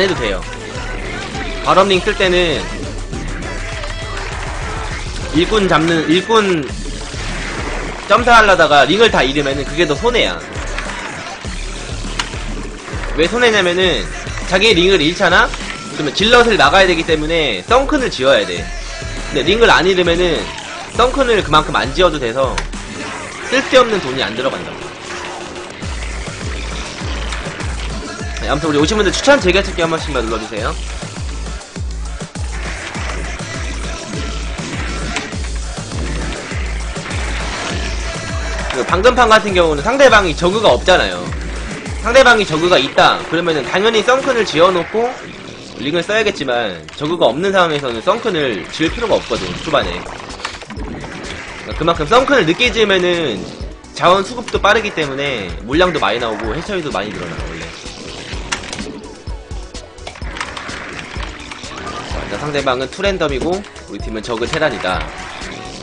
안 해도 돼요. 바람링 쓸 때는 일꾼 잡는 일꾼 점사하려다가 링을 다 잃으면은 그게 더 손해야. 왜 손해냐면은 자기 링을 잃잖아? 그러면 질럿을 나가야 되기 때문에 썬큰을 지어야 돼. 근데 링을 안 잃으면은 썬큰을 그만큼 안 지어도 돼서 쓸데없는 돈이 안 들어간다. 아무튼 우리 오신 분들 추천 즐겨찾기 한 번씩만 눌러주세요. 그 방금판 같은 경우는 상대방이 저그가 없잖아요. 상대방이 저그가 있다. 그러면은 당연히 썬큰을 지어놓고 링을 써야겠지만 저그가 없는 상황에서는 썬큰을 지을 필요가 없거든 초반에. 그러니까 그만큼 썬큰을 늦게 지으면은 자원 수급도 빠르기 때문에 물량도 많이 나오고 해처리도 많이 늘어나 원 상대방은 투랜덤이고 우리 팀은 저그 테란이다.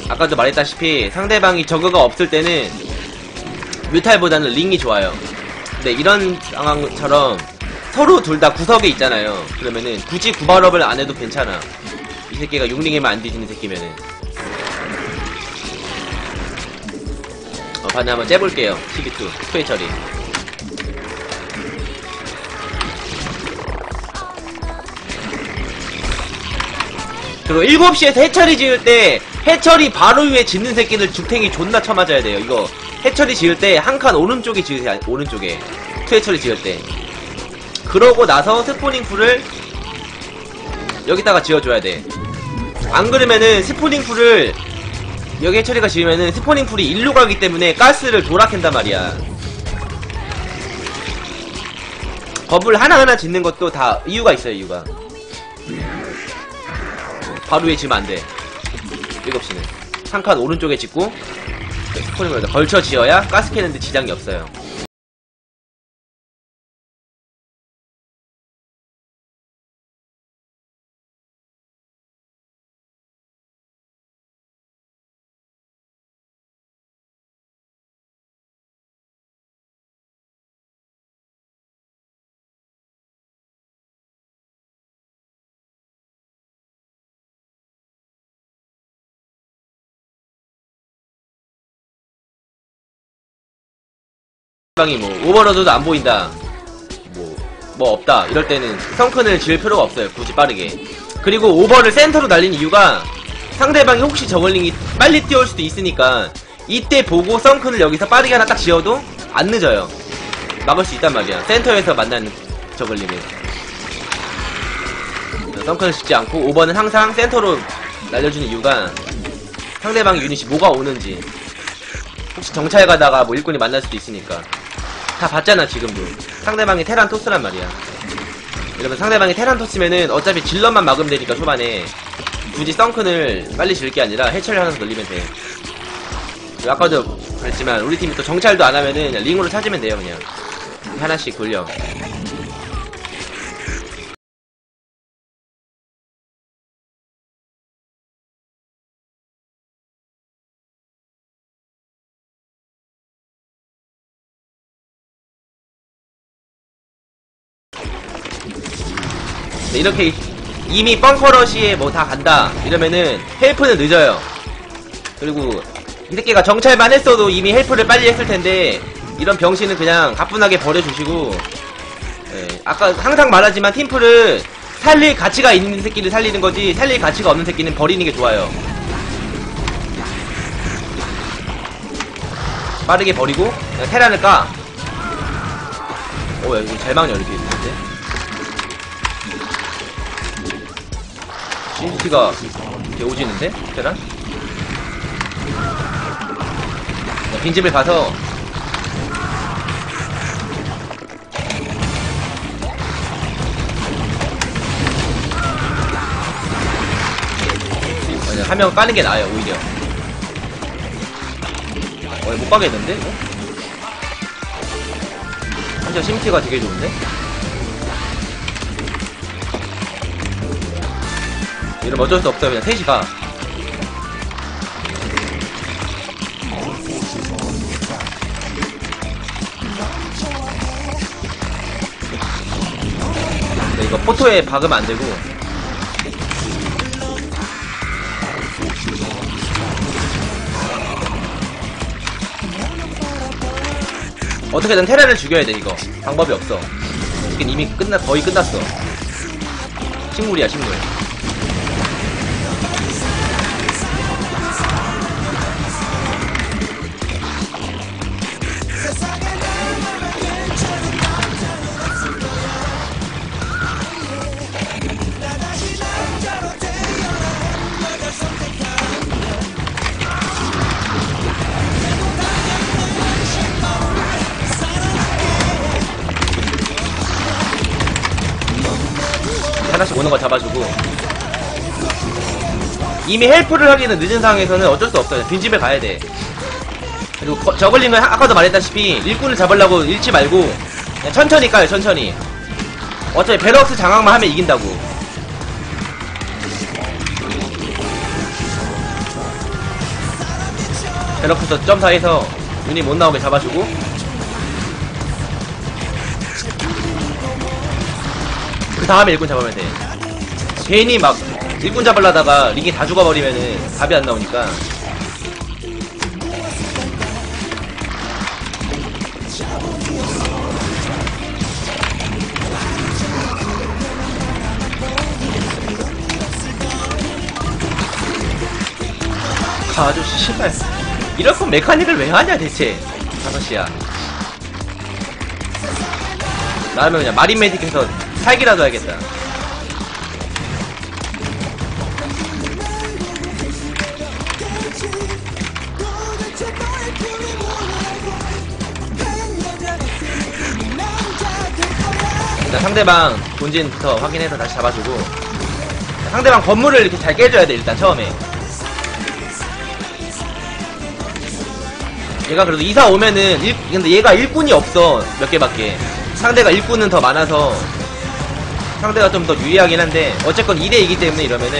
아까도 말했다시피 상대방이 저그가 없을 때는 뮤탈보다는 링이 좋아요. 근데 이런 상황처럼 서로 둘 다 구석에 있잖아요. 그러면은 굳이 구발업을 안 해도 괜찮아. 이 새끼가 6링에만 안 뒤지는 새끼면은. 어, 반대 한번 째볼게요. 12 two. Two hatchery. 그리고 7시에서 hatchery 지을 때 hatchery 바로 위에 짓는 새끼들 죽탱이 존나 쳐맞아야 돼요. 이거 hatchery 지을 때 한 칸 오른쪽에 지으세요. 오른쪽에. two hatchery 지을 때. 그러고 나서 spawning pool을 여기다가 지어줘야 돼. 안 그러면은 스포닝 풀을 여기 해처리가 지으면은 스포닝 풀이 일로 가기 때문에 가스를 돌아캔단 말이야. 버블 하나하나 짓는 것도 다 이유가 있어요, 이유가. 바로 위에 지으면 안 돼. 7시는. 한칸 오른쪽에 짓고, 스포닝을 걸쳐 지어야 가스 캐는데 지장이 없어요. 방이 뭐 overlord도 안 보인다. 뭐, 뭐 없다. 이럴 때는 sunken을 지을 필요가 없어요. 굳이 빠르게. 그리고 over를 센터로 날린 이유가 상대방이 혹시 zergling이 빨리 뛰어올 수도 있으니까 이때 보고 sunken을 여기서 빠르게 하나 딱 지어도 안 늦어요. 막을 수 있단 말이야. 센터에서 만나는 zergling을. sunken을 짓지 않고 over는 항상 센터로 날려주는 이유가 상대방 유닛이 뭐가 오는지. 혹시 정찰 가다가 뭐 일꾼이 만날 수도 있으니까 다 봤잖아 지금도. 상대방이 테란 토스란 말이야. 이러면 상대방이 테란 토스면은 어차피 질럿만 막으면 되니까 초반에. 굳이 썬큰을 빨리 지을 게 아니라 해처리 하나서 늘리면 돼. 아까도 그랬지만 우리 팀이 또 정찰도 안 하면은 링으로 찾으면 돼요 그냥. 하나씩 돌려 네, 이렇게 이미 벙커러시에 뭐 다 간다. 이러면은 help는 늦어요. 그리고 이 새끼가 정찰만 했어도 이미 help를 빨리 했을 텐데 이런 병신은 그냥 가뿐하게 버려주시고 예, 아까 항상 말하지만 팀플은 살릴 가치가 있는 새끼를 살리는 거지 살릴 가치가 없는 새끼는 버리는 게 좋아요. 빠르게 버리고 그냥 테란을 까. 오, 야, 이거 잘 막냐, 이렇게 있는데. CCT가 개오지는데? 테란? 야, 빈집을 가서 한명 까는 게 나아요, 오히려. 어, 못 가겠는데, 이거? 진짜 심티가 되게 좋은데? 이러면 어쩔 수 없어요. 그냥 셋이 가. 근데 이거 포토에 박으면 안 되고. 어떻게든 테라를 죽여야 돼 이거 방법이 없어 이미 끝나 거의 끝났어 식물이야 식물 오는 거 잡아주고. 이미 help를 하기는 늦은 상황에서는 어쩔 수 없어요. 빈집에 가야 돼. 그리고 거- zergling은 아- 아까도 말했다시피 일꾼을 잡으려고 잃지 말고 그냥 천천히 까요 천천히. 어차피 barracks 장악만 하면 이긴다고. barracks 점사해서 눈이 못 나오게 잡아주고. 그 다음에 일꾼 잡으면 돼. 괜히 막 일꾼 잡으려다가 링이 다 죽어버리면은 답이 안 나오니까. 아, 아저씨, 씨발. 이럴 거면 메카닉을 왜 하냐, 대체. 다섯이야. 나라면 그냥 마린 메딕해서 살기라도 해야겠다. 상대방 본진부터 확인해서 다시 잡아주고 상대방 건물을 이렇게 잘 깨줘야 돼 일단 처음에. 얘가 그래도 이사 오면은 일, 근데 얘가 일꾼이 없어 몇 개밖에. 상대가 일꾼은 더 많아서 상대가 좀 더 유리하긴 한데 어쨌건 2대2기 때문에 이러면은.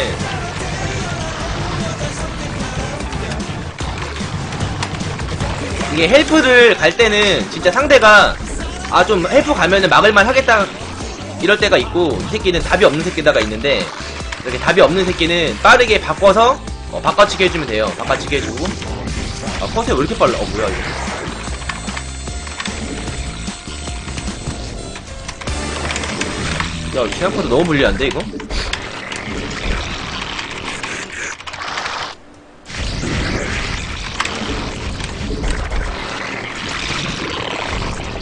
이게 help를 갈 때는 진짜 상대가 아 좀 help 가면은 막을만 하겠다 이럴 때가 있고 이 새끼는 답이 없는 새끼다가 있는데 이렇게 답이 없는 새끼는 빠르게 바꿔서 어, 바꿔치기 해주면 돼요 바꿔치기 해주고 아 커세 왜 이렇게 빨라 어 뭐야 이거 야, 생각보다 너무 불리한데, 이거?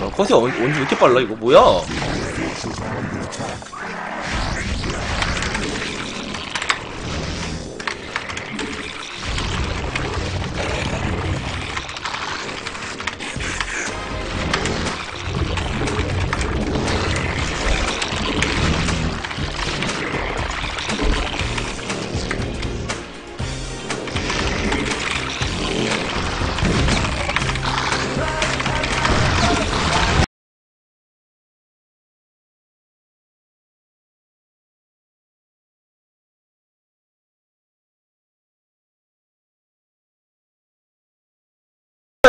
야, 컷이 언, 언제 왜 이렇게 빨라, 이거? 뭐야?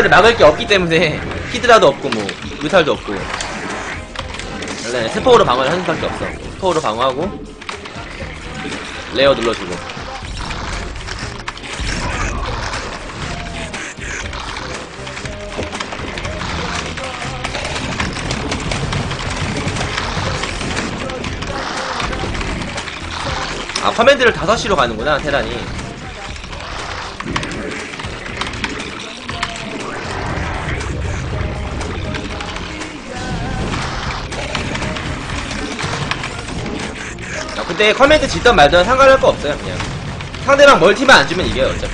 를 막을 게 없기 때문에 hydra도 없고 뭐 mutal도 없고. 일단 spore로 방어를 하는 수밖에 없어. spore로 방어하고 lair 눌러주고. 아 command를 5시로 가는구나 테란이 아, 근데 커맨드 짓던 말던 상관할 거 없어요 그냥. 상대방 멀티만 안 주면 이겨요 어차피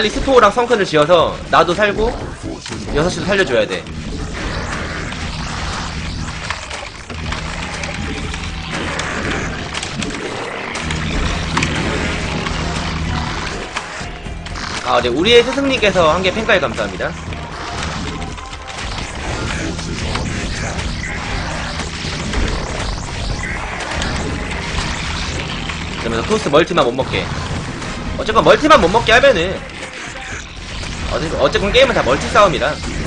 빨리 스포랑 성큰을 지어서 나도 살고 6시도 살려줘야 돼 아, 네, 우리의 스승님께서 한게 평가에 감사합니다. 그러면서 토스 멀티만 못 먹게. 어쨌건 멀티만 못 먹게 하면은 어쨌건 게임은 다 멀티 싸움이라.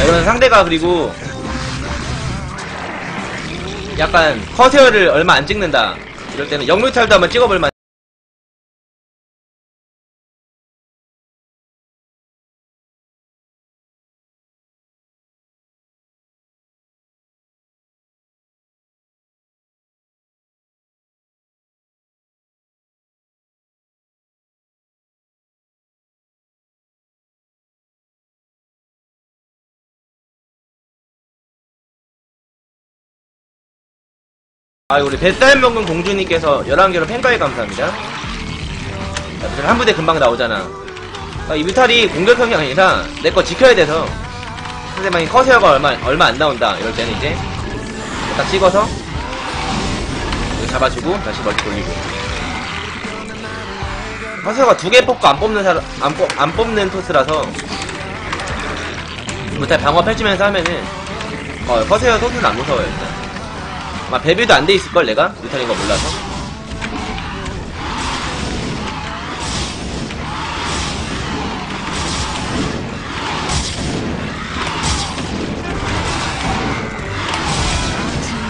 자, 이러면 상대가 그리고 약간 커세어를 얼마 안 찍는다. 이럴 때는 역뮤탈도 한번 찍어볼 만. 아, 우리 뱃살 먹은 공주님께서 11개로 팬가에 감사합니다. 야, 한 부대 금방 나오잖아. 아, 이 뮤탈이 공격형이 아니라 내 거 지켜야 돼서 상대방이 커세어가 얼마, 얼마 안 나온다. 이럴 때는 이제 딱 찍어서 잡아주고 다시 멀티 돌리고 커세어가 두 개 뽑고 안 뽑는 사람, 안, 뽑, 안 뽑는 토스라서 뮤탈 방어 펼치면서 하면은 어, 커세어 토스는 안 무서워요, 일단. 아마 배비도 안 돼 있을걸 내가? 뮤탈인 거 몰라서.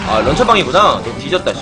아 런처방이구나. 너 뒤졌다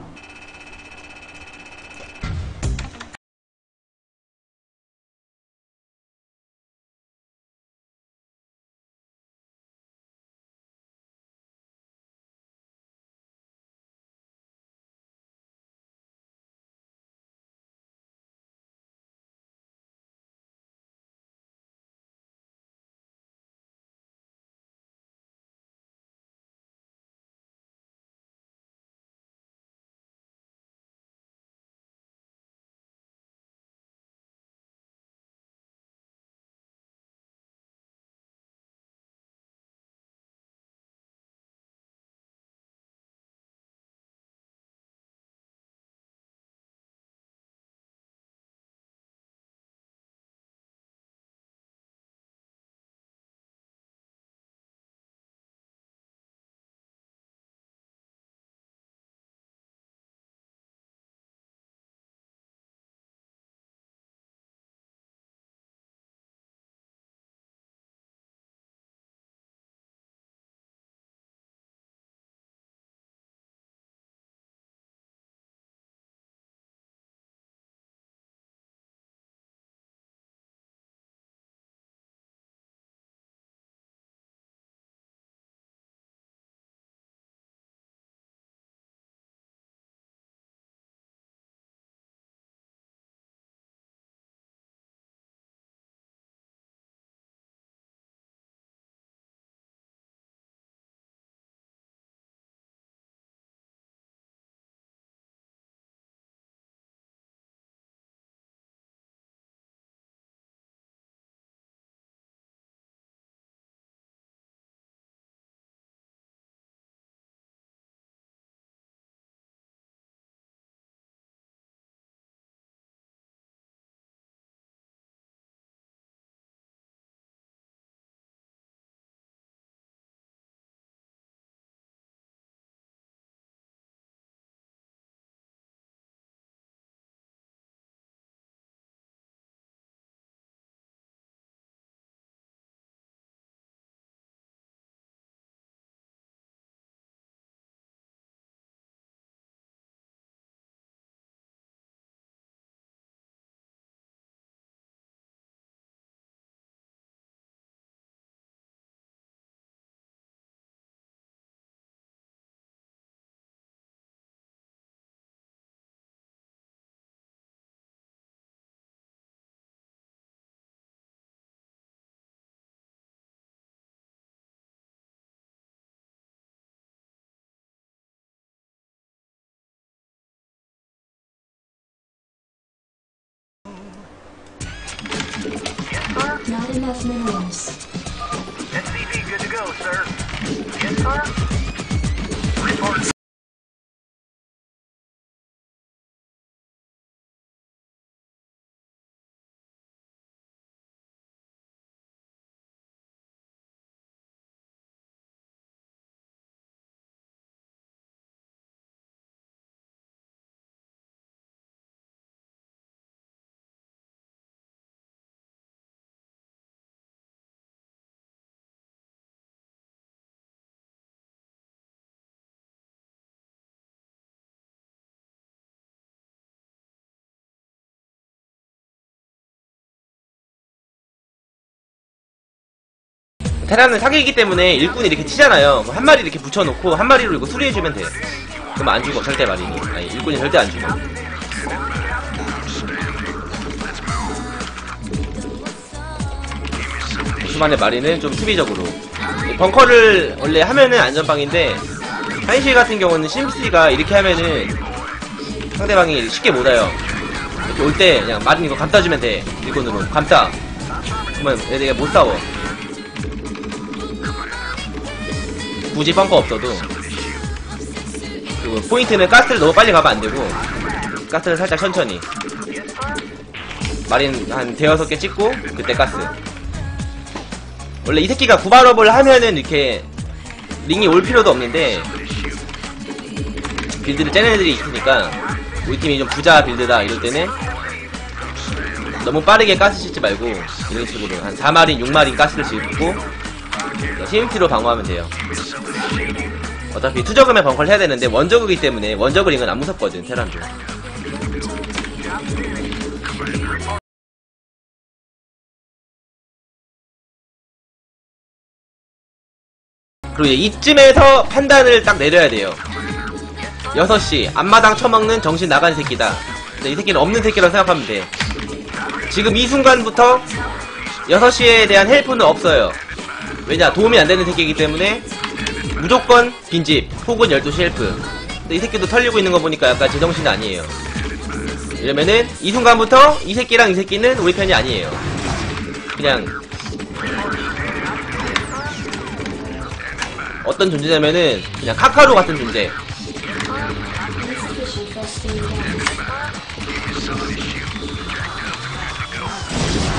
Not enough minerals. SCP good to go, sir. Yes, sir? 테라는 사기이기 때문에 일꾼이 이렇게 치잖아요. 그럼 한 마리 이렇게 붙여놓고 한 마리로 이거 수리해주면 돼. 그럼 안 죽어 절대 마린이. 아니 일꾼이 절대 안 죽어. 오스만의 마리는 좀 수비적으로. 이 벙커를 원래 하면은 안전방인데 한시 같은 경우는 심시가 이렇게 하면은 상대방이 쉽게 못 와요. 이렇게 올 때 그냥 마린 이거 감싸주면 돼. 일꾼으로 감싸. 그러면 얘네가 못 싸워. 굳이 벙커 없어도 그리고 포인트는 가스를 너무 빨리 가면 안 되고 가스를 살짝 천천히 마린 한 대여섯 개 찍고 그때 가스. 원래 이 새끼가 구발업을 하면은 이렇게 링이 올 필요도 없는데 빌드를 째는 애들이 있으니까 우리 팀이 좀 부자 빌드다 이럴 때는 너무 빠르게 가스 씻지 말고 이런 식으로 한 4마린 6마린 가스를 씻고 CMT로 방어하면 돼요. 어차피 투저금에 벙커를 해야 되는데 원저그이기 때문에 원저그링은 안 무섭거든 테란도. 그리고 이쯤에서 판단을 딱 내려야 돼요. 6시 앞마당 처먹는 정신 나간 새끼다. 이 새끼는 없는 새끼라고 생각하면 돼. 지금 이 순간부터 6시에 대한 help는 없어요 왜냐 도움이 안 되는 새끼이기 때문에 무조건 빈집 혹은 12시 help 근데 이 새끼도 털리고 있는 거 보니까 약간 제정신이 아니에요 이러면은 이 순간부터 이 새끼랑 이 새끼는 우리 편이 아니에요 그냥 어떤 존재냐면은 그냥 카카루 같은 존재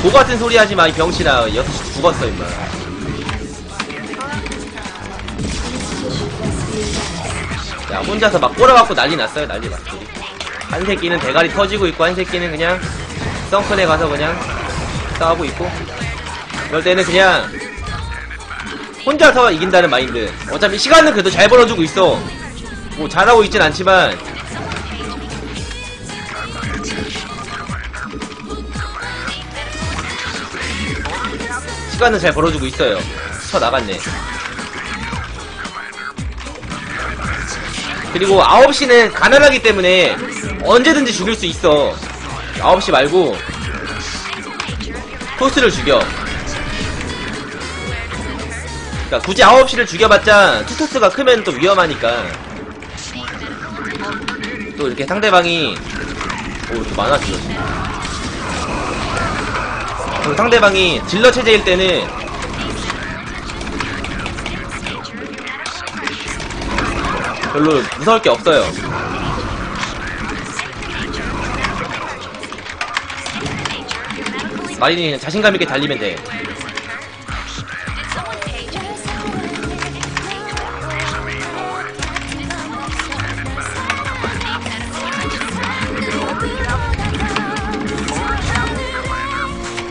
고 같은 소리 하지 마, 이 병신아. 6시 죽었어, 임마. 야, 혼자서 막 꼬라갖고 난리 났어요, 난리 났어. 한 새끼는 대가리 터지고 있고, 한 새끼는 그냥 썬큰에 가서 그냥 싸우고 있고. 이럴 때는 그냥 혼자서 이긴다는 마인드. 어차피 시간은 그래도 잘 벌어주고 있어. 뭐 잘하고 있진 않지만 시간은 잘 벌어주고 있어요. 쳐 나갔네. 그리고 9시는 가난하기 때문에 언제든지 죽일 수 있어. 9시 말고 토스를 죽여. 그러니까 굳이 9시를 죽여봤자 투토스가 크면 또 위험하니까. 또 이렇게 상대방이 오 이렇게 많아지죠. 그리고 상대방이 질러 체제일 때는 별로 무서울 게 없어요. 마린이 그냥 자신감 있게 달리면 돼.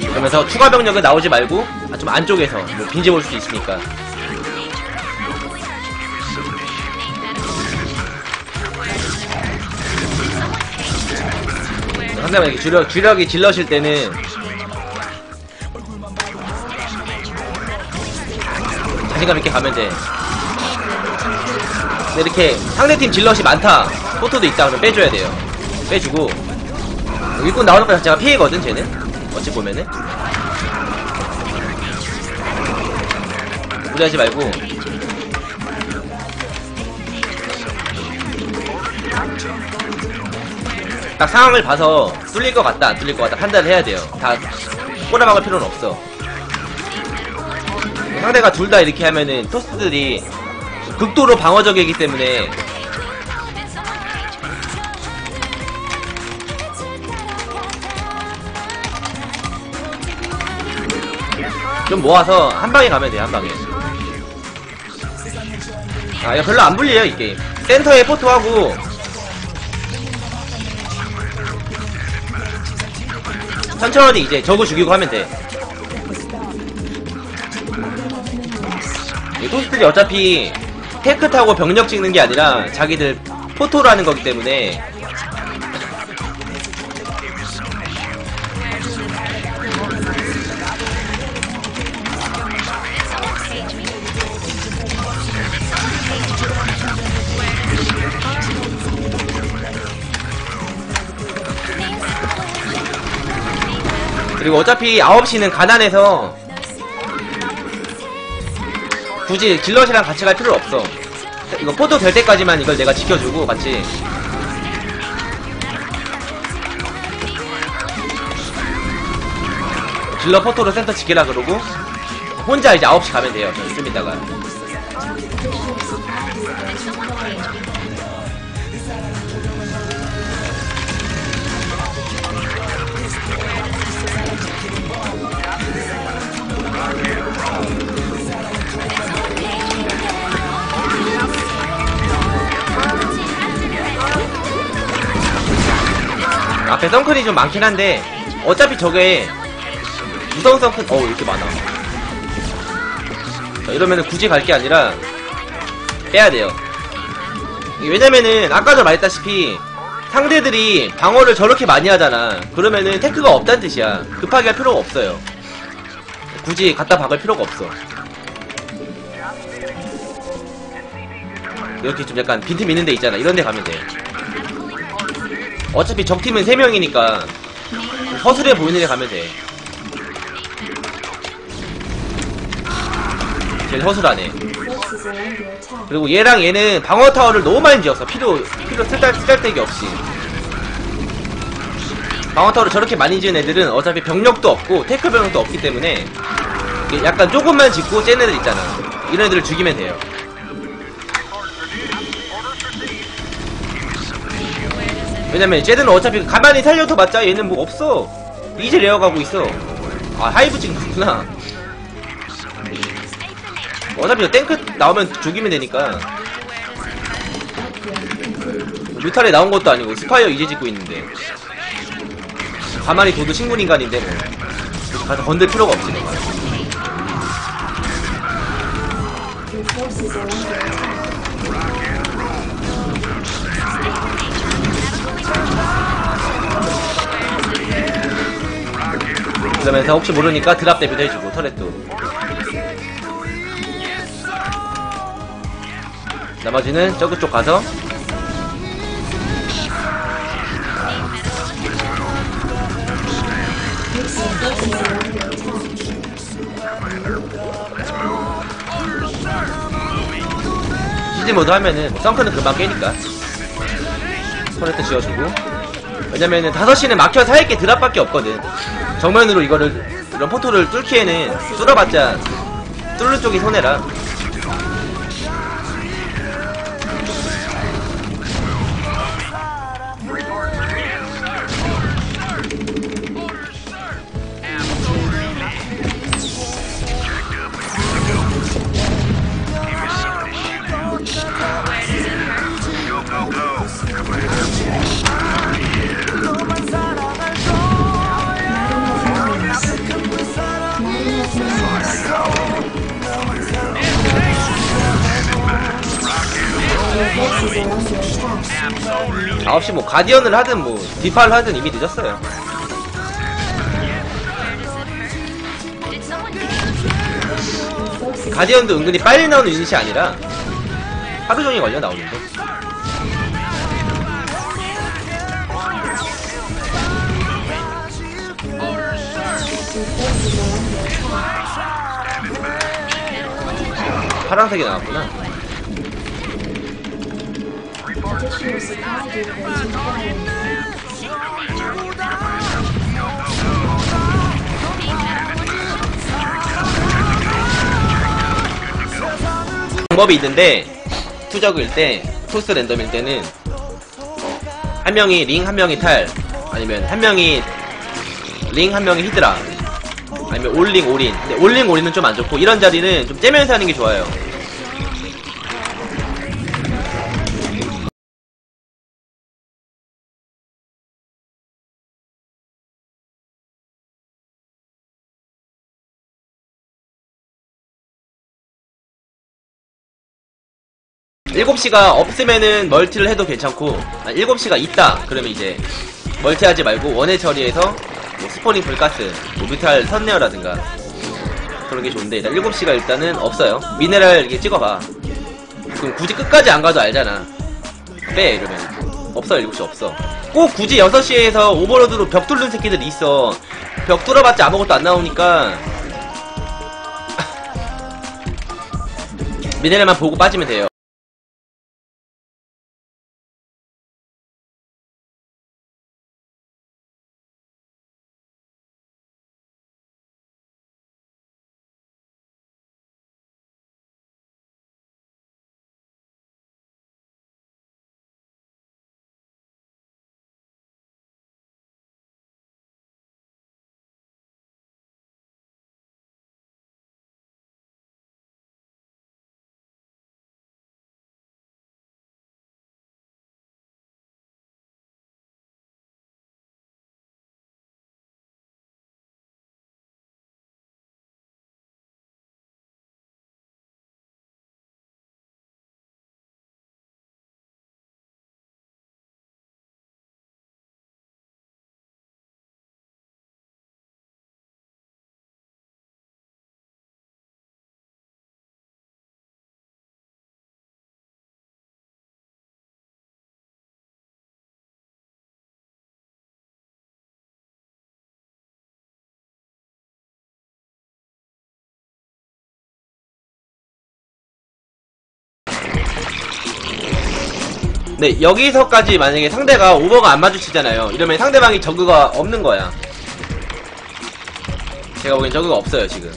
그러면서 추가 병력은 나오지 말고 아, 좀 안쪽에서 뭐 빈집 올 수도 있으니까. 상대방 이렇게 주력, 주력이 질러실 때는 자신감 있게 가면 돼. 근데 이렇게 상대팀 질럿이 많다. 포토도 있다. 그러면 빼줘야 돼요. 빼주고. 일꾼 나오는 거 자체가 피해거든, 쟤는. 어찌 보면은. 무리하지 말고. 딱 상황을 봐서 뚫릴 것 같다, 안 뚫릴 것 같다 판단을 해야 돼요. 다 꼬라박을 필요는 없어. 상대가 둘 다 이렇게 하면은 토스들이 극도로 방어적이기 때문에 좀 모아서 한 방에 가면 돼요, 한 방에. 아, 별로 안 불리해요, 이 게임. 센터에 포토하고 천천히 이제 저거 죽이고 하면 돼. 이 토스들이 어차피 tech 타고 병력 찍는 게 아니라 자기들 photo로 하는 거기 때문에 그리고 어차피 9시는 가난해서 굳이 질럿이랑 같이 갈 필요 없어. 이거 포토 될 때까지만 이걸 내가 지켜주고 같이. 질럿 포토로 센터 지키라 그러고 혼자 이제 9시 가면 돼요. 좀 이따가. 앞에 선클이 좀 많긴 한데 어차피 저게 무서운 선클 어우 이렇게 많아 자, 이러면은 굳이 갈 게 아니라 빼야 돼요 왜냐면은 아까도 말했다시피 상대들이 방어를 저렇게 많이 하잖아. 그러면은 테크가 없다는 뜻이야. 급하게 할 필요가 없어요. 굳이 갖다 박을 필요가 없어. 이렇게 좀 약간 빈틈 있는 데 있잖아. 이런 데 가면 돼. 어차피 적팀은 3명이니까 허술해 보이는 데 가면 돼. 제일 허술하네. 그리고 얘랑 얘는 방어 타워를 너무 많이 지었어. 필요, 필요 쓸데기 없이. 방어 타워를 저렇게 많이 지은 애들은 어차피 병력도 없고, tech 병력도 없기 때문에, 약간 조금만 짓고 째는 애들 있잖아. 이런 애들을 죽이면 돼요. 왜냐면 쟤들은 어차피 가만히 살려도 봤자 얘는 뭐 없어. 이제 lair 가고 있어. 아, hive 그구나. 어차피 탱크 나오면 죽이면 되니까. mutal이 나온 것도 아니고 spire 이제 짓고 있는데. 가만히 둬도 식물인간인데 뭐. 가서 건들 필요가 없지 내가. 그러면서 혹시 모르니까 드랍 대비도 해주고 터렛도. 나머지는 저그 쪽 가서. 시즈 모드 하면은 썬크는 금방 깨니까 터렛도 지어주고 왜냐면은 5시는 막혀서 할게 드랍밖에 없거든 정면으로 이거를 이런 포토를 뚫기에는 뚫어봤자 뚫는 쪽이 손해라 9시 뭐 가디언을 하든 뭐 디파를 하든 이미 늦었어요 가디언도 은근히 빨리 나오는 유닛이 아니라 하루 종일 걸려 나오는데. 파란색이 나왔구나 방법이 있는데 two 저그일 때 토스 랜덤일 때는 한 명이 ling 한 명이 탈 아니면 한 명이 ling 한 명이 히드라 아니면 all ling 올인. 근데 all ling 올인은 좀 안 좋고 이런 자리는 좀 째면서 하는 게 좋아요 일곱 시가 없으면은 multi를 해도 괜찮고 아, 일곱 시가 있다. 그러면 이제 multi하지 말고 one hatchery해서 뭐 spawning pool 가스 뭐 mutal 선lair라든가 그런 게 좋은데 일단 일곱 시가 일단은 없어요. 미네랄 이렇게 찍어봐. 그럼 굳이 끝까지 안 가도 알잖아. 빼 이러면. 없어 일곱 시 없어. 꼭 굳이 6시에서 overlord로 벽 뚫는 새끼들이 있어. 벽 뚫어봤자 아무것도 안 나오니까. 미네랄만 보고 빠지면 돼요 네, 여기서까지 만약에 상대가 오버가 안 마주치잖아요. 이러면 상대방이 저그가 없는 거야. 제가 보기엔 저그가 없어요, 지금.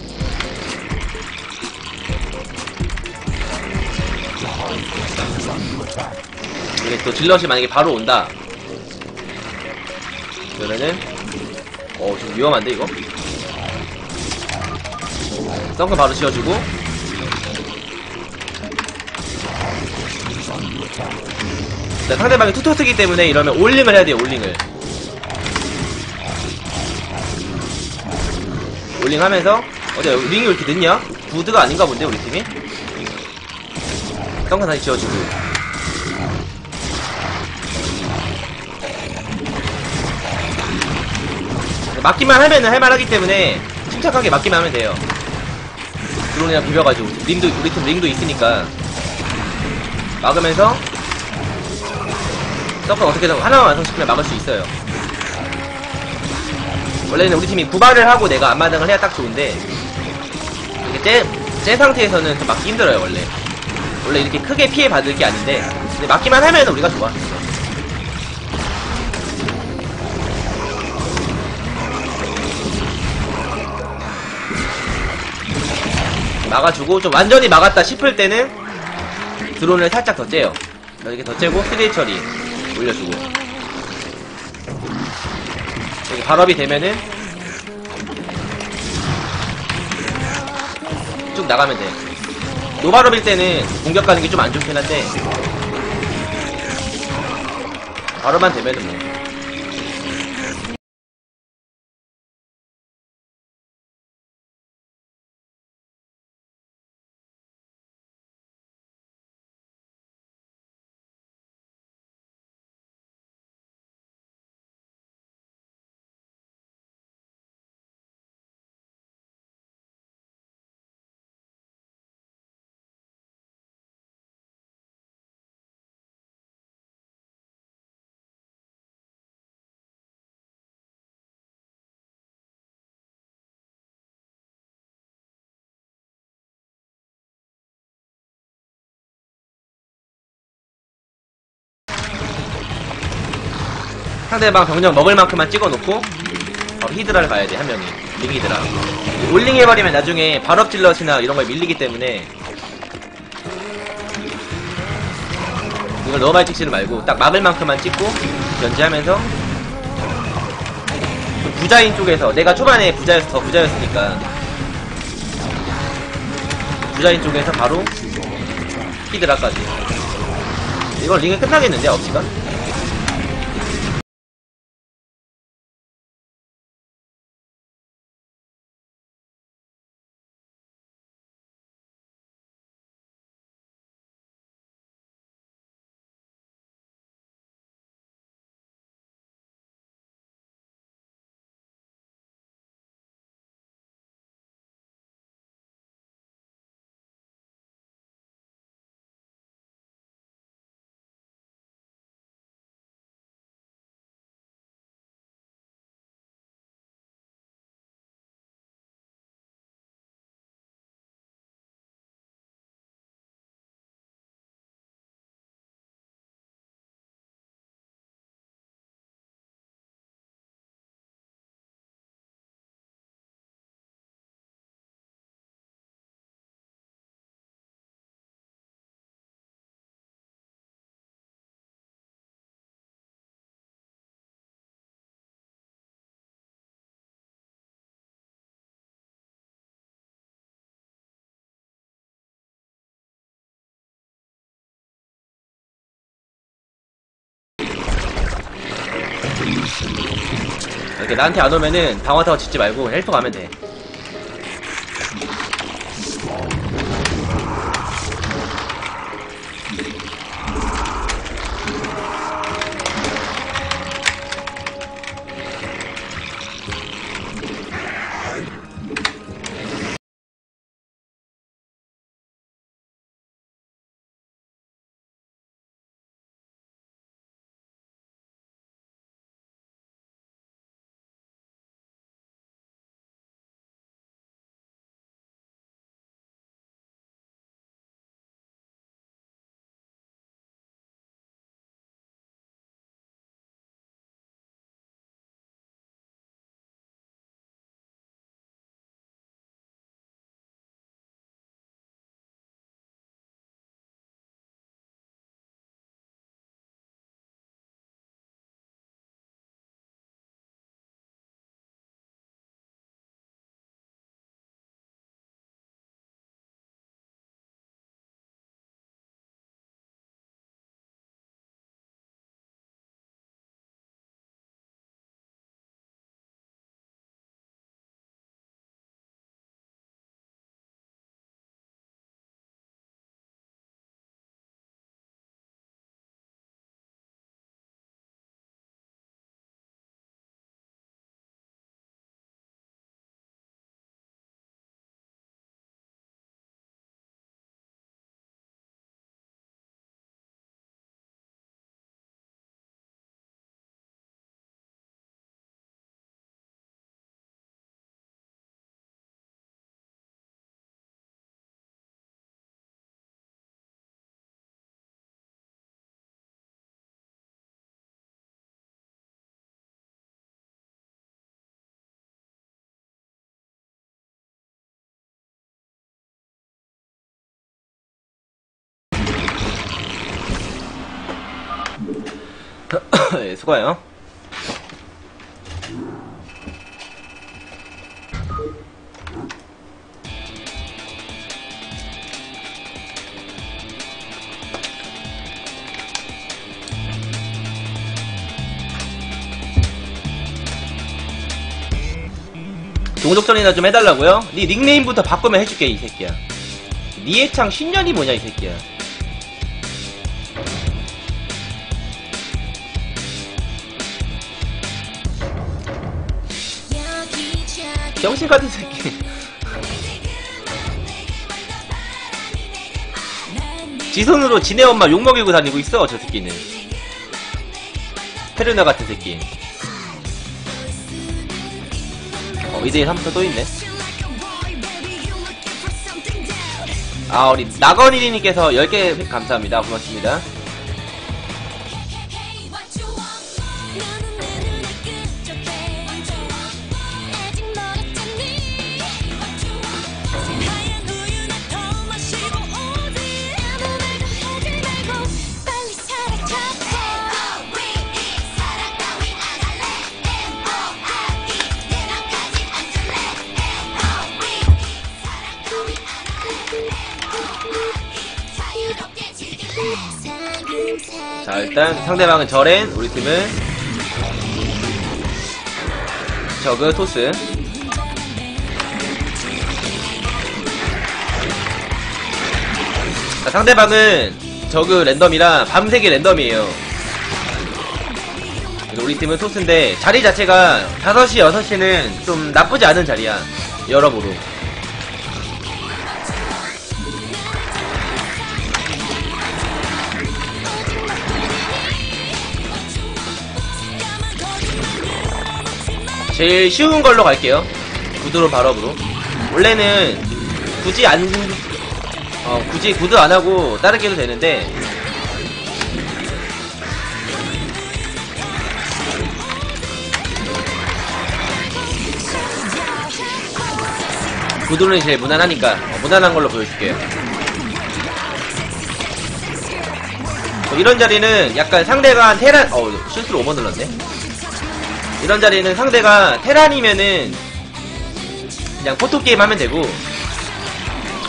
이게 또 질럿이 만약에 바로 온다. 그러면은, 어, 좀 위험한데, 이거? 썬크 바로 지어주고, 자, 상대방이 two토스기 때문에 이러면 all ling을 해야 돼요, all ling을. all ling 하면서, 어디, ling이 왜 이렇게 늦냐? 9드가 아닌가 본데, 우리 팀이? 덩크 다시 지어주고. 막기만 하면은 할만하기 때문에, 침착하게 막기만 하면 돼요. 드론이랑 비벼가지고. ling도, 우리 팀 ling도 있으니까. 막으면서, 서커 어떻게든 하나만 완성시키면 막을 수 있어요. 원래는 우리 팀이 구발을 하고 내가 앞마당을 해야 딱 좋은데 이게 째, 째 상태에서는 좀 막기 힘들어요 원래. 원래 이렇게 크게 피해 받을 게 아닌데 근데 막기만 하면 우리가 좋아. 막아주고 좀 완전히 막았다 싶을 때는 드론을 살짝 더 째요. 이렇게 더 째고 스릴 처리 올려주고. 여기 발업이 되면은 쭉 나가면 돼. 노발업일 때는 공격 가는 게 좀 안 좋긴 한데 발업만 되면은 뭐 상대방 병력 먹을 만큼만 찍어놓고 바로 히드라를 가야 돼한 명이. 링 히드라. 올링 해버리면 나중에 발업 질럿이나 이런 거에 밀리기 때문에 이걸 너무 많이 찍지는 말고 딱 막을 만큼만 찍고 견제하면서 그 부자인 쪽에서 내가 초반에 부자였어 더 부자였으니까 부자인 쪽에서 바로 히드라까지. 이건 링이 끝나겠는데 9시간? 이렇게 나한테 안 오면은 방어타워 짓지 말고 헬프 가면 돼 예, 수고해요. 동족전이나 좀 해달라고요? 네 닉네임부터 바꾸면 해줄게 이 새끼야. 니해창 10년이 뭐냐 이 새끼야. 병신 같은 새끼. 지손으로 지네 엄마 욕먹이고 다니고 있어 저 새끼는. 페르나 같은 새끼. 어, 2대1 3부터 또 있네. 아, 우리 나건이님께서 10개 감사합니다. 고맙습니다. 일단 상대방은 저렌, 우리 팀은 저그 토스. 자, 상대방은 저그 랜덤이라 밤색이 랜덤이에요. 우리 팀은 토스인데 자리 자체가 5시, 6시는 좀 나쁘지 않은 자리야. 여러모로. 제일 쉬운 걸로 갈게요. 구두로 발업으로. 원래는 굳이 안, 어, 굳이 구두 안 하고 다르게 해도 되는데, 구두는 제일 무난하니까, 어, 무난한 걸로 보여줄게요. 어, 이런 자리는 약간 상대가 테란, 어, 실수로 5번 눌렀네. 이런 자리는 상대가 테란이면은 그냥 포토게임 하면 되고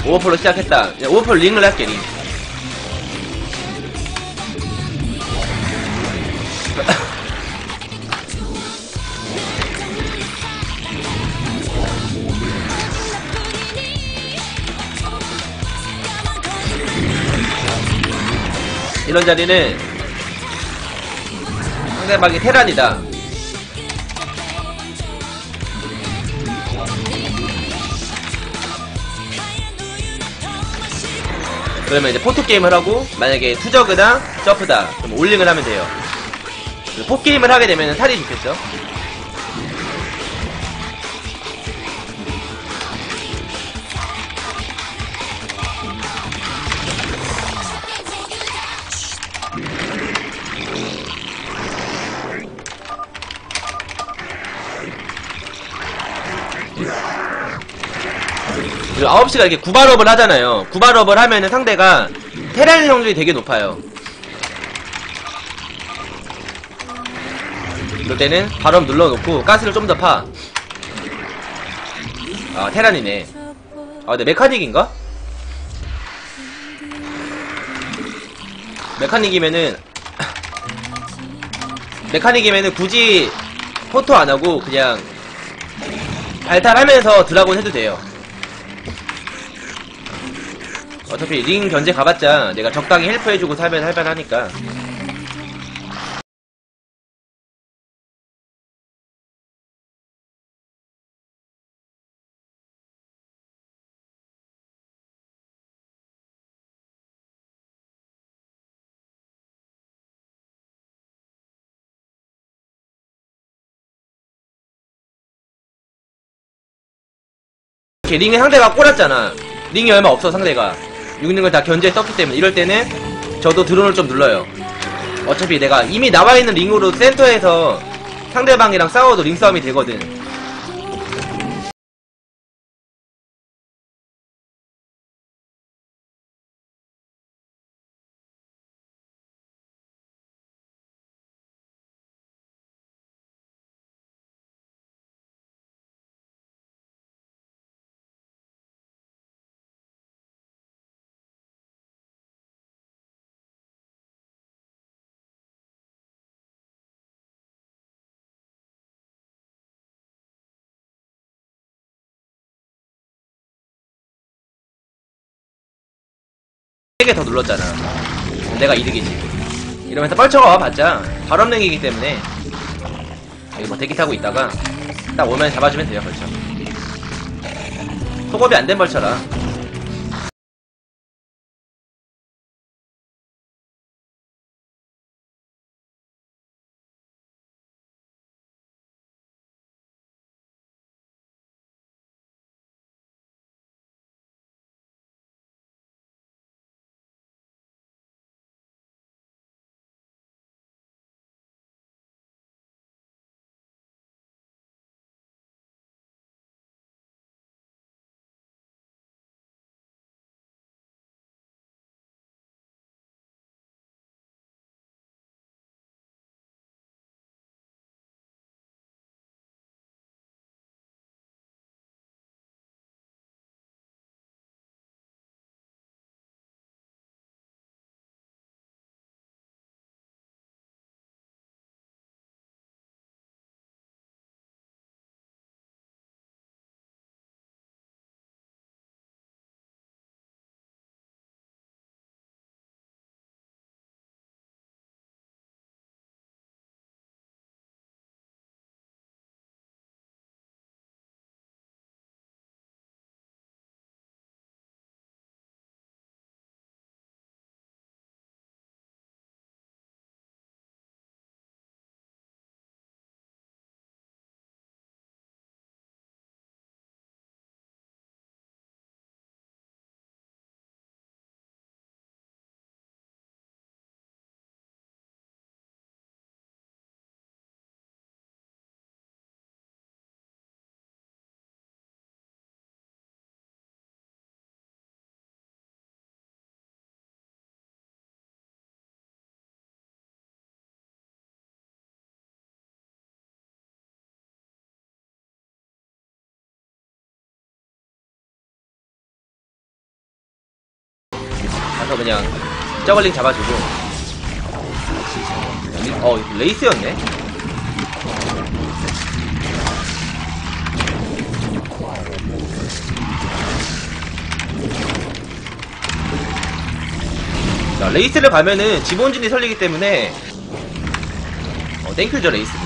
오버폴로 시작했다. 오버폴 링을 할게 링. 이런 자리는 상대방이 테란이다 그러면 이제 포토게임을 하고 만약에 투저그다 점프다 그럼 올링을 하면 돼요. 포게임을 하게 되면 살이 좋겠죠 9시가 이렇게 구발업을 하잖아요. 구발업을 하면은 상대가 테란 확률이 되게 높아요. 이럴 때는 발업 눌러놓고 가스를 좀 더 파. 아, 테란이네. 아, 근데 메카닉인가? 메카닉이면은, 메카닉이면은 굳이 포토 안 하고 그냥 발탈하면서 드라곤 해도 돼요. 어차피 링 견제 가봤자 내가 적당히 헬프해주고 살면 할만하니까. 이렇게 링에 상대가 꼬랐잖아. 링이 얼마 없어 상대가 6링을 다 견제에 떴기 때문에. 이럴 때는 저도 드론을 좀 눌러요. 어차피 내가 이미 나와 있는 링으로 센터에서 상대방이랑 싸워도 링 싸움이 되거든 3개 더 눌렀잖아. 내가 이득이지. 이러면서 뻘쳐가 봤자 발업랭이기 때문에 여기 뭐 대기 타고 있다가 딱 오면 잡아주면 돼요 벌쳐. 속업이 안 된 벌쳐라. 가서 그냥 zergling 잡아주고. 어 wraith였네. 자 wraith를 가면은 지 본진이 썰리기 때문에 어 thank you죠 wraith는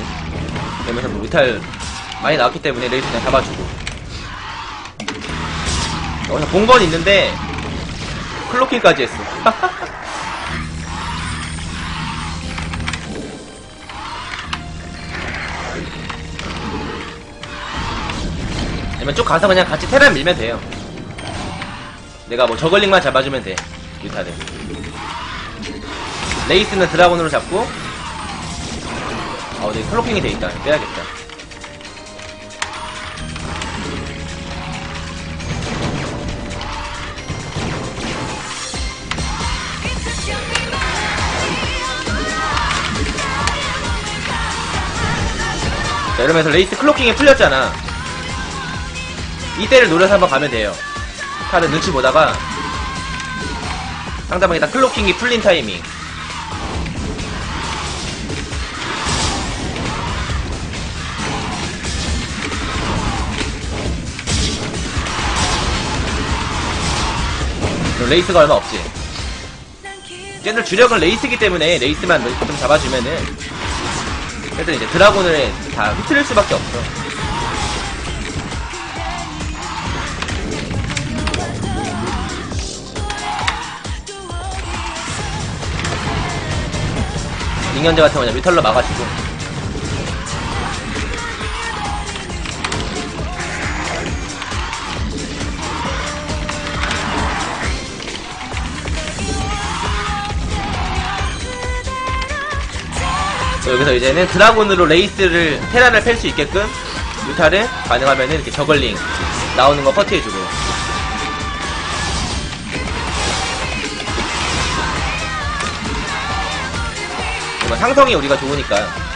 그러면서 뭐 뮤탈 많이 나왔기 때문에 wraith 그냥 잡아주고. 여기서 봉건 있는데 클로킹까지 했어. 아니면 쭉 가서 그냥 같이 테란 밀면 돼요. 내가 뭐 저글링만 잡아주면 돼. 유타를. 레이스는 드라곤으로 잡고 어, 네, 클로킹이 돼 있다. 빼야겠다. 자, 이러면서 wraith cloaking이 풀렸잖아. 이때를 노려서 한번 가면 돼요. 칼은 눈치 보다가 상대방이 다 cloaking이 풀린 타이밍. wraith가 얼마 없지. 쟤들 주력은 wraith기 때문에 wraith만 좀 잡아주면은 그래서 이제 드라곤을 다 휘트릴 수밖에 없어. 링현재 같은 거냐 뮤탈로 막아주고 여기서 이제는 드라곤으로 레이스를 테란을 팰수 있게끔 뮤탈을 가능하면은 이렇게 저글링 나오는 거 커트해주고. 상성이 우리가 좋으니까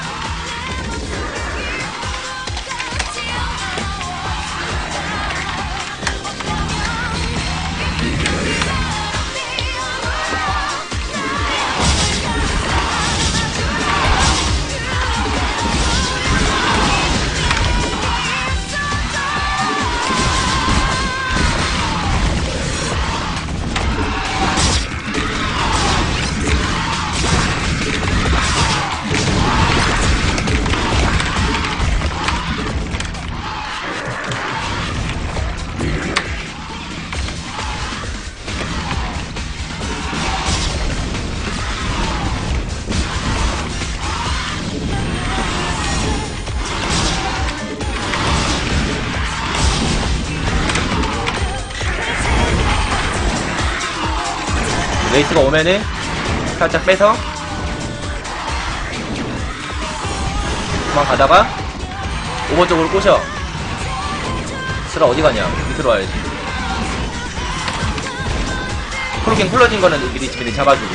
스가 오면은 살짝 빼서 그만 가다가 5번 쪽으로 꼬셔. 스라 어디 가냐? 밑으로 와야지. 프로킹 풀러진 거는 미리 미리 잡아주고